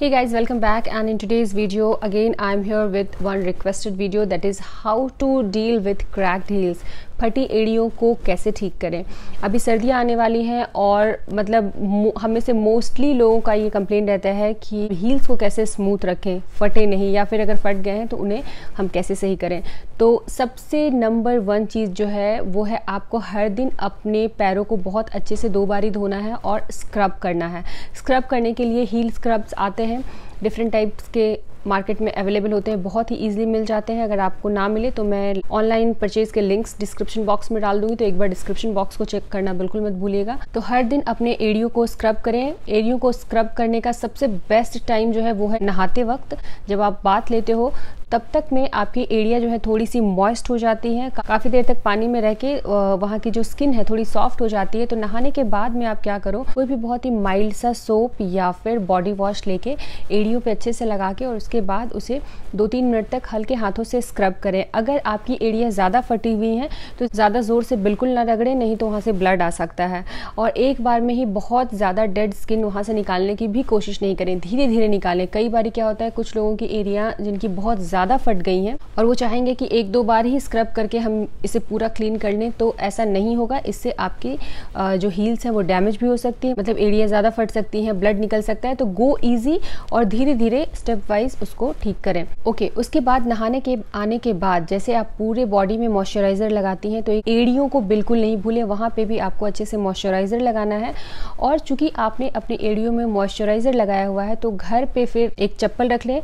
Hey guys, welcome back and in today's video again I am here with one requested video that is how to deal with cracked heels. फटी एड़ियों को कैसे ठीक करें? अभी सर्दियाँ आने वाली हैं और मतलब हमें से मोस्टली लोगों का ये कंप्लेन रहता है कि हील्स को कैसे स्मूथ रखें, फटे नहीं या फिर अगर फट गए हैं तो उन्हें हम कैसे सही करें? तो सबसे नंबर वन चीज़ जो है, वो है आपको हर दिन अपने पैरों को बहुत अच्छे से दो बारी धोना है और स्क्रब करना है। स्क्रब करने के लिए हील स्क्रब्स आते हैं। डिफरेंट टाइप्स के मार्केट में अवेलेबल होते हैं, बहुत ही ईजिली मिल जाते हैं। अगर आपको ना मिले तो मैं ऑनलाइन परचेज के लिंक्स डिस्क्रिप्शन बॉक्स में डाल दूँगी तो एक बार डिस्क्रिप्शन बॉक्स को चेक करना बिल्कुल मत भूलिएगा। तो हर दिन अपने एड़ियों को स्क्रब करें। एड़ियों को स्क्रब करने का सबसे बेस्ट टाइम जो है वो है नहाते वक्त। जब आप बात लेते हो, तब तक में आपकी एड़िया जो है थोड़ी सी मॉइस्ट हो जाती है। काफ़ी देर तक पानी में रह के वहाँ की जो स्किन है थोड़ी सॉफ्ट हो जाती है। तो नहाने के बाद में आप क्या करो, कोई भी बहुत ही माइल्ड सा सोप या फिर बॉडी वॉश लेके एड़ियों पे अच्छे से लगा के और उसके बाद उसे दो तीन मिनट तक हल्के हाथों से स्क्रब करें। अगर आपकी एड़िया ज़्यादा फटी हुई हैं तो ज़्यादा ज़ोर से बिल्कुल ना रगड़े, नहीं तो वहाँ से ब्लड आ सकता है। और एक बार में ही बहुत ज़्यादा डेड स्किन वहाँ से निकालने की भी कोशिश नहीं करें। धीरे धीरे निकालें। कई बार क्या होता है, कुछ लोगों की एरिया जिनकी बहुत ज़्यादा फट गई हैं और वो चाहेंगे कि एक दो बार ही स्क्रब करके हम इसे पूरा क्लीन कर लें तो ऐसा नहीं होगा। इससे आपकी जो हील्स हैं वो डैमेज भी हो सकती है। मतलब एरिया ज़्यादा फट सकती हैं, ब्लड निकल सकता है। तो गो ईजी और धीरे धीरे स्टेप वाइज उसको ठीक करें। ओके okay, उसके बाद नहाने के आने के बाद जैसे आप पूरे बॉडी में मॉइस्चराइज़र लगाती हैं तो एड़ियों को बिल्कुल नहीं भूलें वहाँ पे भी आपको अच्छे से मॉइस्चराइज़र लगाना है। और चूँकि आपने अपनी एड़ियों में मॉइस्चराइज़र लगाया हुआ है तो घर पे फिर एक चप्पल रख लें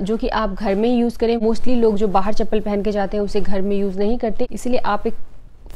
जो कि आप घर में यूज़ करें। मोस्टली लोग जो बाहर चप्पल पहन के जाते हैं उसे घर में यूज़ नहीं करते। इसलिए आप एक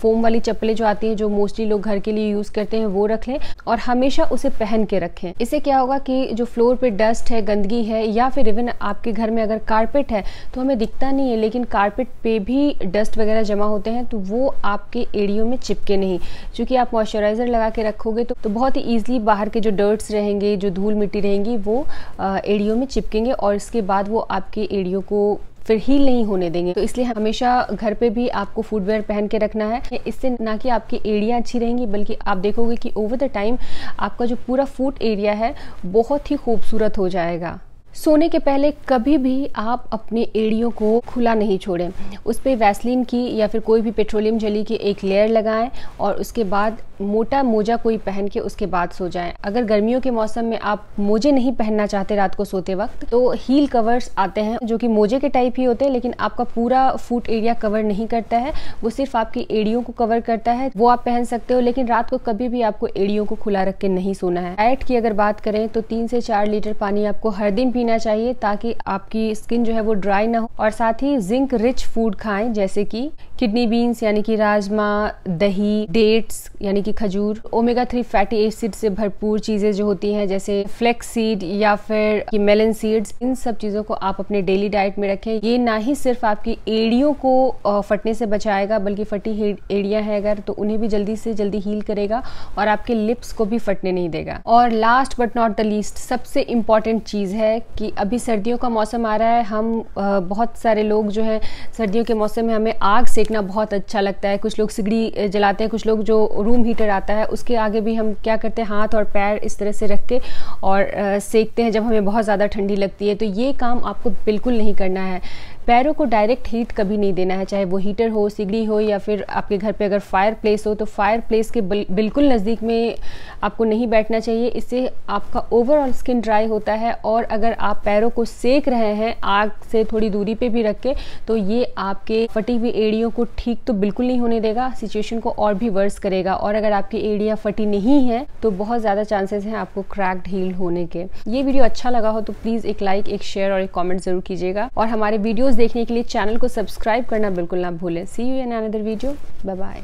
फोम वाली चप्पलें जो आती हैं जो मोस्टली लोग घर के लिए यूज़ करते हैं वो रख लें और हमेशा उसे पहन के रखें। इससे क्या होगा कि जो फ्लोर पे डस्ट है गंदगी है या फिर इवन आपके घर में अगर कारपेट है तो हमें दिखता नहीं है लेकिन कारपेट पे भी डस्ट वगैरह जमा होते हैं तो वो आपके एड़ियों में चिपके नहीं। क्योंकि आप मॉइस्चराइज़र लगा के रखोगे तो, तो बहुत ही ईजिली बाहर के जो डर्ट्स रहेंगे जो धूल मिट्टी रहेंगी वो एड़ियों में चिपकेंगे और इसके बाद वो आपके एड़ियों को फिर हील नहीं होने देंगे। तो इसलिए हमेशा घर पे भी आपको फुटवेयर पहन के रखना है। इससे ना कि आपकी एड़ियाँ अच्छी रहेंगी, बल्कि आप देखोगे कि ओवर द टाइम आपका जो पूरा फूट एरिया है, बहुत ही खूबसूरत हो जाएगा। सोने के पहले कभी भी आप अपने एड़ियों को खुला नहीं छोड़ें। उस पर वैसलिन की या फिर कोई भी पेट्रोलियम जली की एक लेयर लगाएँ और उसके बाद मोटा मोजा कोई पहन के उसके बाद सो जाएँ। अगर गर्मियों के मौसम में आप मोजे नहीं पहनना चाहते रात को सोते वक्त तो हील कवर्स आते हैं, जो कि मोजे के टाइप ही होते हैं, लेकिन आपका पूरा फुट एरिया कवर नहीं करता है। वो सिर्फ़ आपकी एड़ियों को कवर करता है। वो आप पहन सकते हो, लेकिन रात को कभी भी आपको एड़ियों को खुला रख के नहीं सोना है। डाइट की अगर बात करें तो तीन से चार लीटर पानी आपको हर दिन पीना चाहिए ताकि आपकी स्किन जो है वो ड्राई ना हो और साथ ही जिंक रिच फ़ूड खाएँ, जैसे कि किडनी बीन्स, यानी कि राजमा, दही, डेट्स, यानी कि खजूर, ओमेगा थ्री फैटी एसिड से भरपूर चीज़ें जो होती हैं, जैसे फ्लेक्स सीड या फिर मेलन सीड्स, इन सब चीज़ों को आप अपने डेली डाइट में रखें। ये ना ही सिर्फ़ आपकी एड़ियों को फटने से बचाएगा, बल्कि फटी एड़ियाँ हैं अगर तो उन्हें भी जल्दी से जल्दी हील करेगा और आपके लिप्स को भी फटने नहीं देगा। और last but not the least सबसे इंपॉर्टेंट चीज़ है कि अभी सर्दियों का मौसम आ रहा है, हम बहुत सारे लोग जो है, सर्दियों के मौसम में हमें आग सेकना बहुत अच्छा लगता है। कुछ लोग सिगड़ी जलाते हैं, कुछ लोग जो रूम हीटर आता है, उसके आगे भी हम क्या करते हैं, हाथ और पैर इस तरह से रख के और सेकते हैं जब हमें बहुत ज़्यादा ठंडी लगती है। तो ये काम आपको बिल्कुल नहीं करना है। पैरों को डायरेक्ट हीट कभी नहीं देना है, चाहे वो हीटर हो, सिगड़ी हो, या फिर आपके घर पे अगर फायर प्लेस हो तो फायर प्लेस के बिल्कुल नज़दीक में आपको नहीं बैठना चाहिए। इससे आपका ओवरऑल स्किन ड्राई होता है और अगर आप पैरों को सेक रहे हैं, आग से थोड़ी दूरी पे भी रख के तो ये आपके फटी हुई एड़ियों को ठीक तो बिल्कुल नहीं होने देगा सिचुएशन को और भी वर्स करेगा। और अगर आपकी एड़िया फटी नहीं है तो बहुत ज़्यादा चांसेस हैं आपको क्रैक्ड हील होने के। ये वीडियो अच्छा लगा हो तो प्लीज़ एक लाइक एक शेयर और एक कॉमेंट ज़रूर कीजिएगा। और हमारे वीडियो वीडियोस देखने के लिए चैनल को सब्सक्राइब करना बिल्कुल ना भूलें। See you in another video bye bye